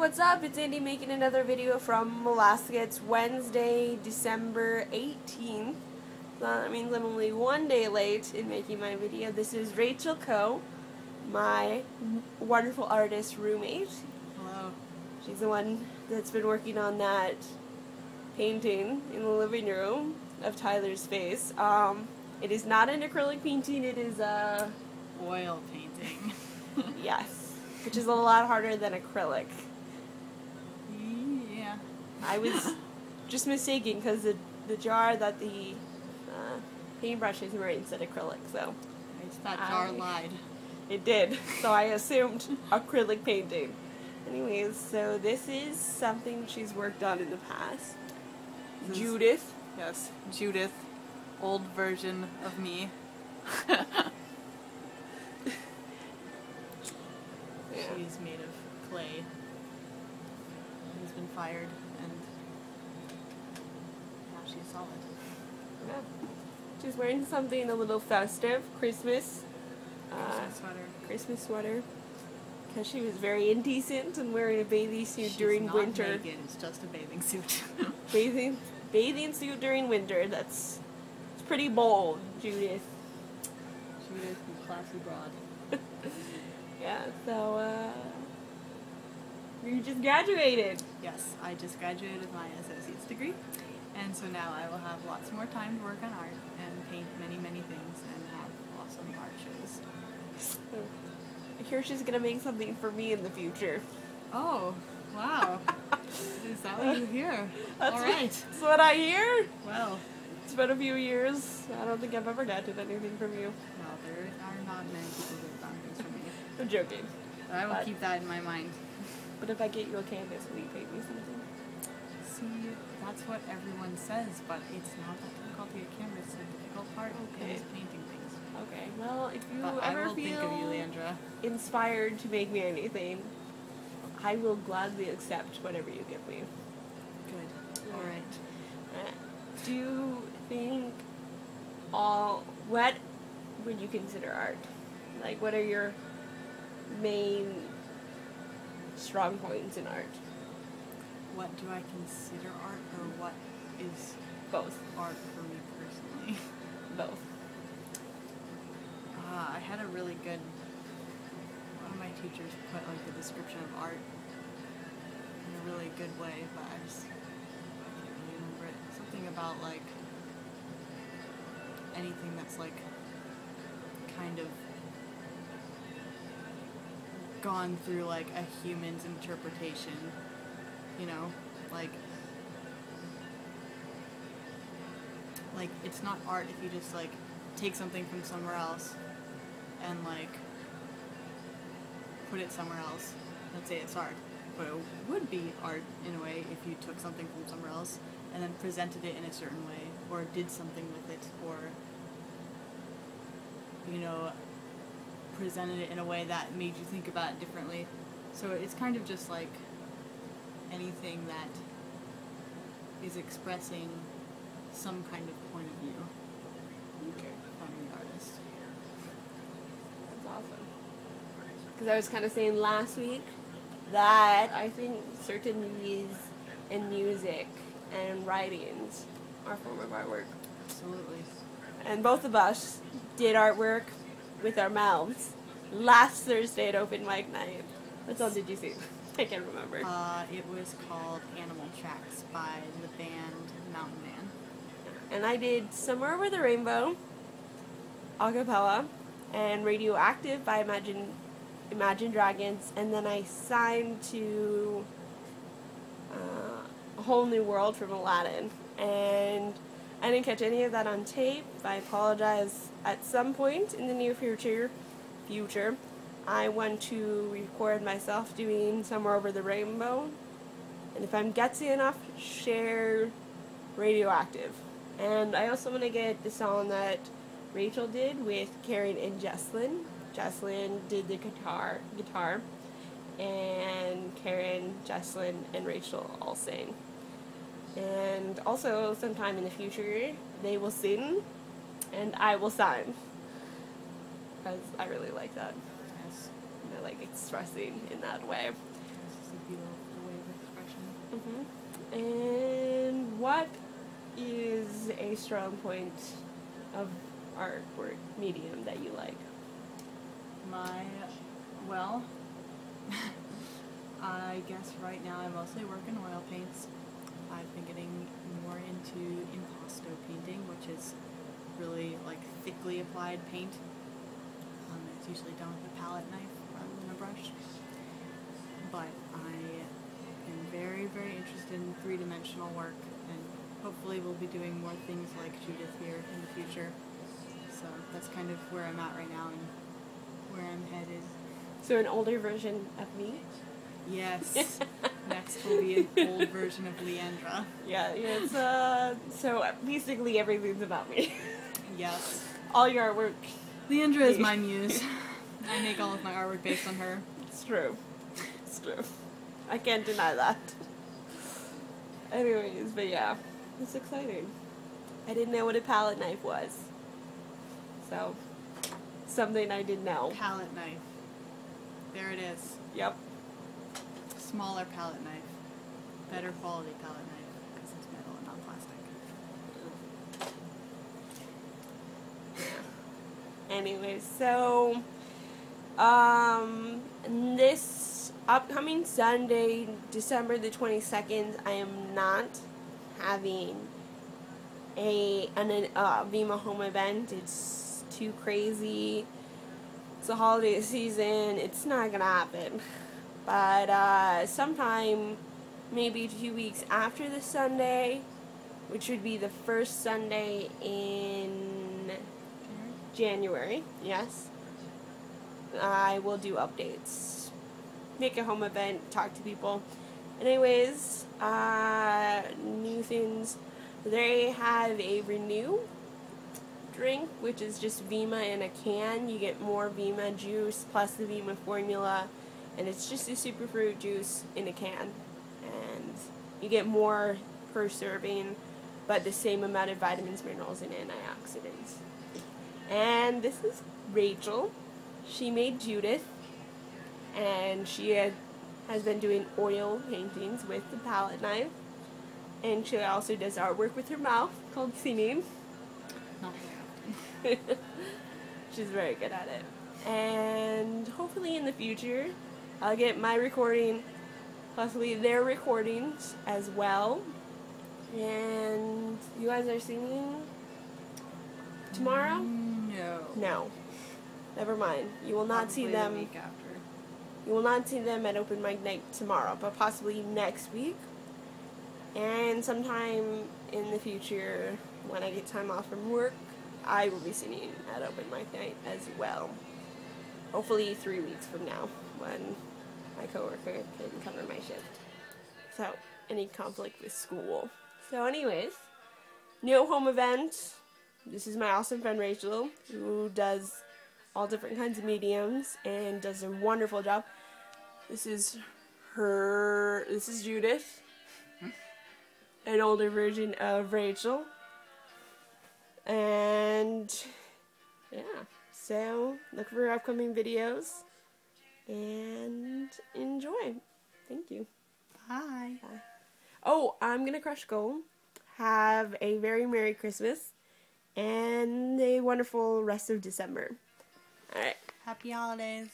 what's up? It's Andy making another video from Alaska. It's Wednesday, December 18th. So that means I'm only one day late in making my video. This is Rachel Coe, my wonderful artist roommate. Hello. She's the one that's been working on that painting in the living room of Tyler's face. Um, it is not an acrylic painting, it is a, Oil painting. yes, which is a lot harder than acrylic. I was just mistaken because the, the jar that the uh, paintbrushes were in said acrylic, so thought jar I- lied. it did. So I assumed acrylic painting. Anyways, so this is something she's worked on in the past. This is- Judith. Yes, Judith, old version of me. Yeah. She's made of clay. He's been fired, she's solid. Yeah. She's wearing something a little festive, Christmas. Uh, Christmas sweater. Christmas sweater. Because she was very indecent and wearing a bathing suit She's during not winter. naked, it's just a bathing suit. Bathing, bathing suit during winter. That's it's pretty bold, Judith. Judith, you classy broad. Yeah. So uh, you just graduated. Yes, I just graduated with my associate's degree, and so now I will have lots more time to work on art and paint many, many things and have awesome art shows. I hear she's gonna make something for me in the future. Oh, wow. Is that what you hear? That's All what- right. That's what I hear. Well, It's been a few years. I don't think I've ever gotten anything from you. well, there are not many people who have done things for me. I'm joking. But I will But- keep that in my mind. But if I get you a canvas, will you paint me something? That's what everyone says, but it's not that difficult to get canvas. The difficult part Okay. is painting things. Okay. Well, if you But I ever will think feel of you, Leandra. inspired to make me anything, I will gladly accept whatever you give me. Good. All right. Uh, Do you think all what would you consider art? Like, what are your main strong points in art? What do I consider art, or what is Both. art for me personally? Both. Uh, I had a really good. One of my teachers put like the description of art in a really good way, but I just can't remember it. Something about like anything that's like kind of gone through like a human's interpretation, you know, like like it's not art if you just like take something from somewhere else and like put it somewhere else Let's say it's art. But it would be art in a way if you took something from somewhere else and then presented it in a certain way or did something with it or you know presented it in a way that made you think about it differently. So it's kind of just like anything that is expressing some kind of point of view Okay. from the artist. That's awesome. Because I was kind of saying last week that I think certain movies and music and writings are a form of artwork. Absolutely. And both of us did artwork with our mouths last Thursday at Open Mic Night. What song did you sing? I can't remember. Uh, it was called Animal Tracks by the band Mountain Man. and I did Somewhere Over the Rainbow, a cappella, and Radioactive by Imagine Imagine Dragons, and then I signed to uh, A Whole New World from Aladdin. And I didn't catch any of that on tape. I apologize. At some point in the near future, future, I want to record myself doing Somewhere Over the Rainbow. And if I'm gutsy enough, share Radioactive. And I also want to get the song that Rachel did with Karen and Jesslyn. Jesslyn did the guitar, guitar, and Karen, Jesslyn, and Rachel all sang. And also, sometime in the future, they will sing, and I will sign. Because I really like that. Like expressing in that way. A beautiful, Mm-hmm. And what is a strong point of art or medium that you like? My, well, I guess right now I mostly work in oil paints. I've been getting more into impasto painting, which is really like thickly applied paint. Um, it's usually done with a palette knife rather than a brush. But I am very, very interested in three-dimensional work, and hopefully we'll be doing more things like Judith here in the future. So that's kind of where I'm at right now and where I'm headed. So an older version of me. Yes. Next will be an old version of Leandra. Yeah, it's uh. So basically, everything's about me. Yes. All your artwork. Leandra is my muse. I make all of my artwork based on her. It's true. It's true. I can't deny that. Anyways, but yeah, it's exciting. I didn't know what a palette knife was. So, something I didn't know. Palette knife. There it is. Yep. Smaller palette knife. Better quality palette knife because it's metal and not plastic. Anyways, so um this upcoming Sunday, December the 22nd, I am not having a an uh, Vemma home event. It's too crazy. It's the holiday season. It's not gonna happen. But uh, sometime, maybe two weeks after the Sunday, which would be the first Sunday in January, yes. I will do updates. Make a home event, talk to people. Anyways, uh, new things. They have a renew drink, which is just Vemma in a can. You get more Vemma juice plus the Vemma formula, and it's just a superfruit juice in a can. And you get more per serving, but the same amount of vitamins, minerals, and antioxidants. And this is Rachel. She made Judith, and she had, has been doing oil paintings with the palette knife. And she also does artwork with her mouth called singing. Not very often. She's very good at it. And hopefully in the future, I'll get my recording, possibly their recordings as well. And you guys are singing tomorrow? Mm, no. No. Never mind. You will not see Probably the them. week after. You will not see them at open mic night tomorrow, but possibly next week. And sometime in the future, when I get time off from work, I will be singing at open mic night as well. Hopefully, three weeks from now, when my coworker can cover my shift. So, any conflict with school. So, anyways, new home event. This is my awesome friend Rachel, who does all different kinds of mediums and does a wonderful job. This is her. This is Judith, an older version of Rachel, and yeah. So look for her upcoming videos and enjoy. Thank you. Bye. Oh, I'm gonna crush gold. Have a very merry Christmas and a wonderful rest of December. All right. Happy holidays.